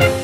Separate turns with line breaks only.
you